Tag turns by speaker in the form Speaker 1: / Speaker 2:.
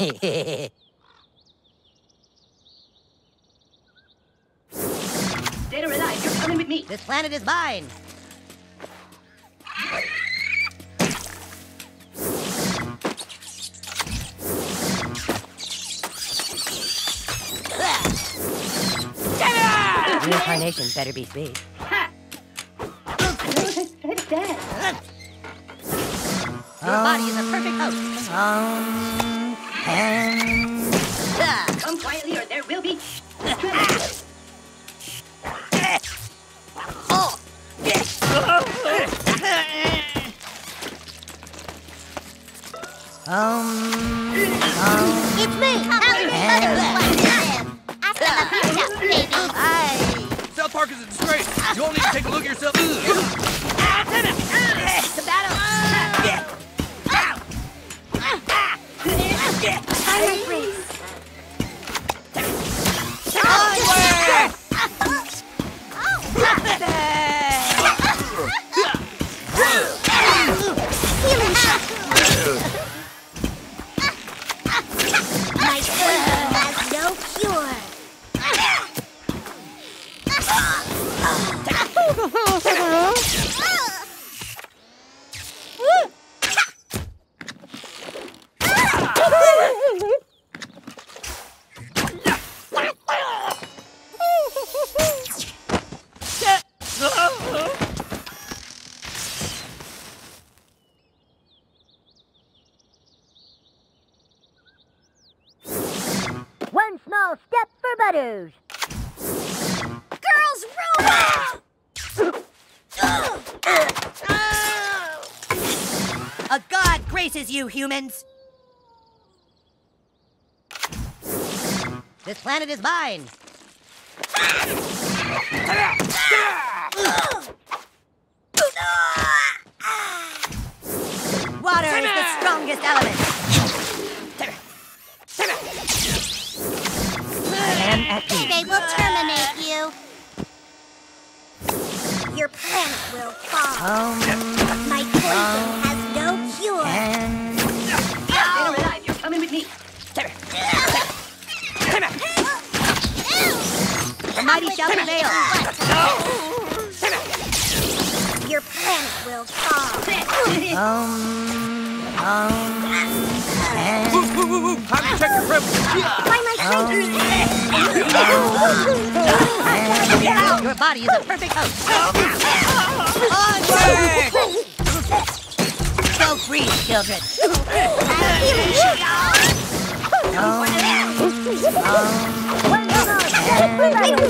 Speaker 1: Dead or alive, you're coming with me.
Speaker 2: this planet is mine. Reincarnation better be speed.
Speaker 1: Ha! Dead.
Speaker 2: Your body is a perfect host.
Speaker 3: Um, and
Speaker 2: Ah,
Speaker 1: Come quietly or there will be
Speaker 3: um,
Speaker 4: It's me, Happy Feathers. Ask them a beer tap, baby.
Speaker 5: South Park is a disgrace. You all need to take a look at yourself.
Speaker 4: Silent race. Healing shot. My poison has no cure.
Speaker 3: step for Butters.
Speaker 4: Girls, roll!
Speaker 2: A god graces you, humans. This planet is mine.
Speaker 4: Your planet will fall.
Speaker 3: Um,
Speaker 4: My poison has no cure.
Speaker 3: and
Speaker 1: Dead or alive, you're coming with me.
Speaker 2: The mighty shall prevail.
Speaker 4: Your planet will fall.
Speaker 3: um, um, and
Speaker 5: Woo, woo, woo, woo. Time to check your privilege.
Speaker 4: By my
Speaker 2: Your body is a perfect host. Go free, children.
Speaker 4: shot. I